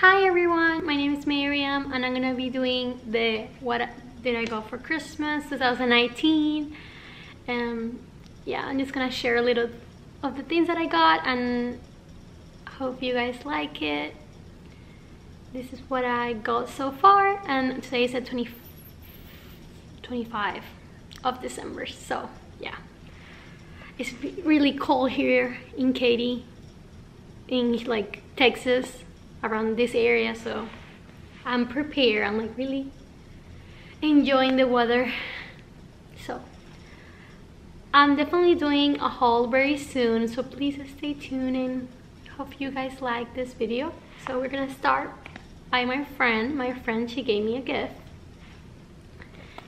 Hi everyone, my name is Mariam and I'm gonna be doing the what did I got for Christmas 2019 and um, yeah I'm just gonna share a little of the things that I got and hope you guys like it. This is what I got so far and today is the 20, 25 of December so yeah. It's really cold here in Katy in like Texas around this area so I'm prepared. I'm like really enjoying the weather. So I'm definitely doing a haul very soon so please stay tuned and hope you guys like this video. So we're gonna start by my friend. My friend she gave me a gift.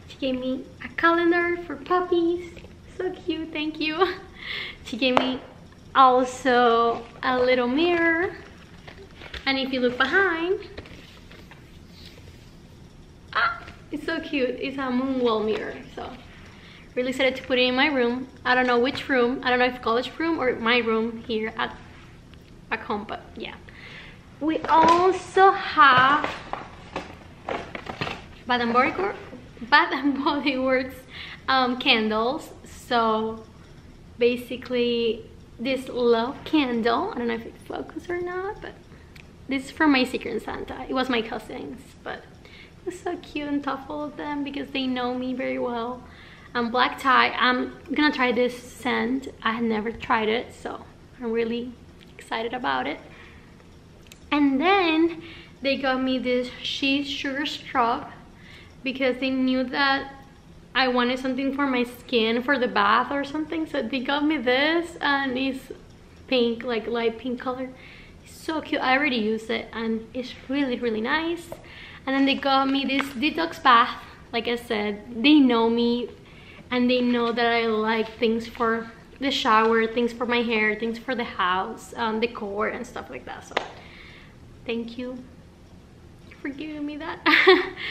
She gave me a calendar for puppies. So cute thank you. She gave me also a little mirror and if you look behind ah, it's so cute. It's a moon wall mirror so. Really excited to put it in my room. I don't know which room. I don't know if college room or my room here at back home but yeah. We also have Bath and Body Works, and Body Works um, candles. So basically this love candle, I don't know if it focuses or not, but this is from my Secret Santa. It was my cousin's, but it was so cute and thoughtful of them because they know me very well. Um, black tie, I'm gonna try this scent. I had never tried it, so I'm really excited about it. And then they got me this Shea Sugar Scrub because they knew that I wanted something for my skin for the bath or something. So they got me this and it's pink, like light pink color so cute. I already used it and it's really really nice. And then they got me this detox bath like i said. They know me and they know that i like things for the shower things for my hair things for the house um, decor and stuff like that. So thank you for giving me that.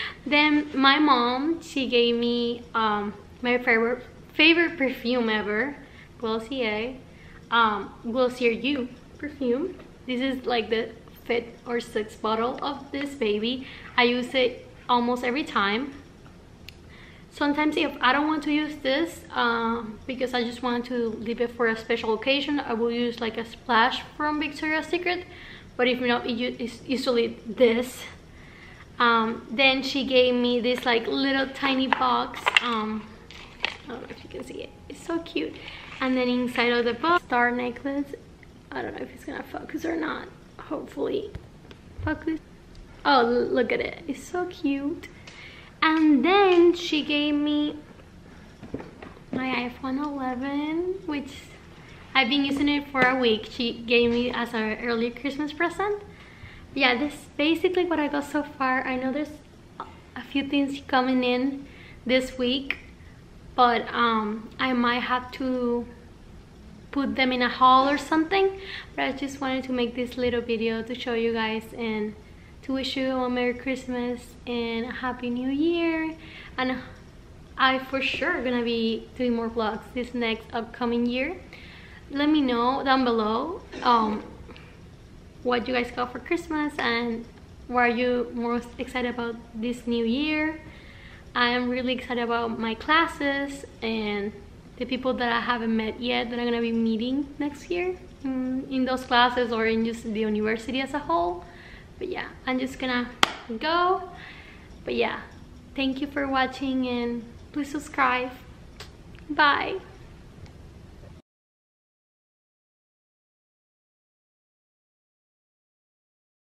Then my mom she gave me um, my favorite favorite perfume ever glossier. Um, glossier you perfume this is like the fifth or sixth bottle of this baby. I use it almost every time. Sometimes if I don't want to use this um, because I just want to leave it for a special occasion, I will use like a splash from Victoria's Secret. But if not, it's usually this. Um, then she gave me this like little tiny box. Um, I don't know if you can see it. It's so cute. And then inside of the box, star necklace I don't know if it's gonna focus or not. Hopefully focus. Oh, look at it. It's so cute. And then she gave me my iPhone 11, which I've been using it for a week. She gave me as an early Christmas present. Yeah, this is basically what I got so far. I know there's a few things coming in this week, but um, I might have to put them in a haul or something but I just wanted to make this little video to show you guys and to wish you a Merry Christmas and a Happy New Year. And I for sure gonna be doing more vlogs this next upcoming year. Let me know down below um, what you guys got for Christmas and what are you most excited about this new year. I'm really excited about my classes and the people that I haven't met yet that I'm gonna be meeting next year in, in those classes or in just the university as a whole. But yeah, I'm just gonna go. But yeah, thank you for watching and please subscribe. Bye.